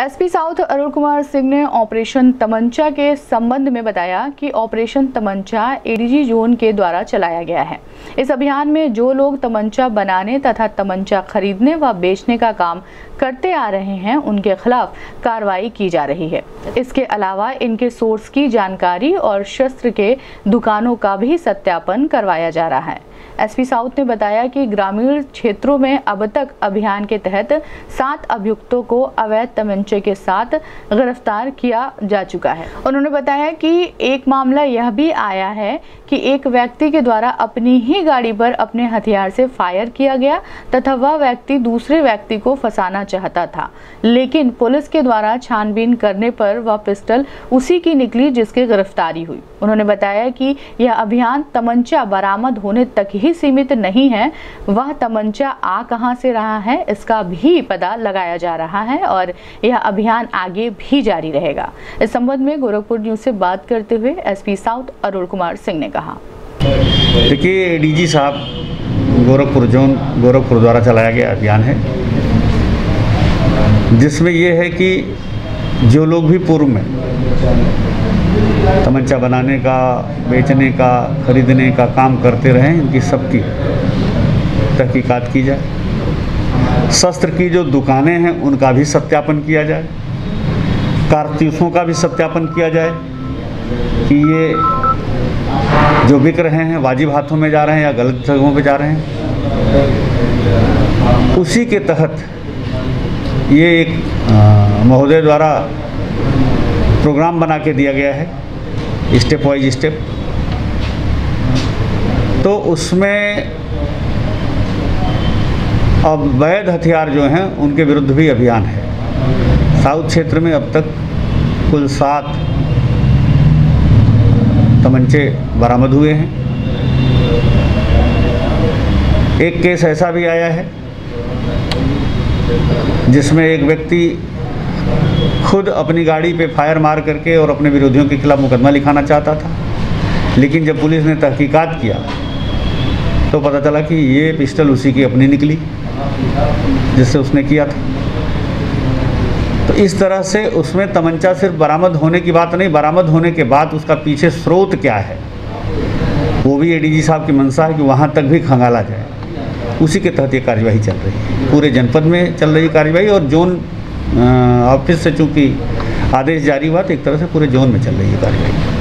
SP south Arun Kumar Singh ने operation तमंचा के संबंध में बताया कि ऑपरेशन तमंचा एडीजी जोन के द्वारा चलाया गया है। इस अभियान में जो लोग तमंचा बनाने तथा तमंचा खरीदने व बेचने का काम करते आ रहे हैं, उनके खिलाफ कार्रवाई की जा रही है। इसके अलावा इनके सोर्स की जानकारी और शस्त्र के दुकानों का भी सत्यापन करवाया जा रहा है। एसपी साउथ ने बताया कि ग्रामीण क्षेत्रों में अब तक अभियान के तहत सात अभियुक्तों को अवैध तमंचे के साथ गिरफ़्तार किया जा चुका है। उन्होंने बताया कि एक मामला यह भी आया है कि एक व्यक्ति के द्वारा अपनी ही गाड़ी पर अपने हथियार से फायर किया गया तथा वह व्यक्ति दूसरे व्यक्ति को फंसाना चाहता था। लेकिन पुलिस के द्वारा छानबीन करने पर वह पिस्टल उसी की निकली जिसकी गिरफ्तारी हुई। उन्होंने बताया कि यह अभियान तमंचा बरामद होने तक ही सीमित नहीं है। वह तमंचा आ कहाँ से रहा है, इसका भी पता लगाया जा रहा है और यह अभियान आगे भी जारी रहेगा। इस संबंध में गोरखपुर न्यूज़ से बात करते हुए एसपी साउथ अरुण कुमार सिंह ने कहा। देखिए, डीजी साहब, गोरखपुर जोन, गोरखपुर द्वारा चलाया गया अभियान है। जिसमें यह है कि जो लोग भी पूर्व में तमंचा बनाने का, बेचने का, खरीदने का काम करते रहें, इनकी सबकी तहकीकात की जाए। शस्त्र की जो दुकानें हैं, उनका भी सत्यापन किया जाए। कारतूसों का भी सत्यापन किया जाए कि ये जो बिक रहे हैं, वाजिब हाथों में जा रहे हैं या गलत जगहों पे जा रहे हैं, उसी के तहत ये एक महोदय द्वारा प्रोग्राम बना के दिया गया है। Step wise step. तो उसमें अब वैध हथियार जो हैं, उनके विरुद्ध भी अभियान है। साउथ क्षेत्र में अब तक कुल सात तमंचे बरामद हुए हैं। एक केस ऐसा भी आया है, जिसमें एक व्यक्ति खुद अपनी गाड़ी पे फायर मार करके और अपने विरोधियों के खिलाफ मुकदमा लिखाना चाहता था। लेकिन जब पुलिस ने तहकीकात किया तो पता चला कि ये पिस्टल उसी की अपनी निकली, जिससे उसने किया था। तो इस तरह से उसमें तमंचा सिर्फ़ बरामद होने की बात नहीं, बरामद होने के बाद उसका पीछे स्रोत क्या है, वो भी एडीजी साहब की मंशा है कि वहाँ तक भी खंगाला जाए। उसी के तहत ये कार्यवाही चल रही है। पूरे जनपद में चल रही कार्यवाही और जोन ऑफ़िस से चूँकि आदेश जारी हुआ तो एक तरह से पूरे जोन में चल रही है कार्यवाही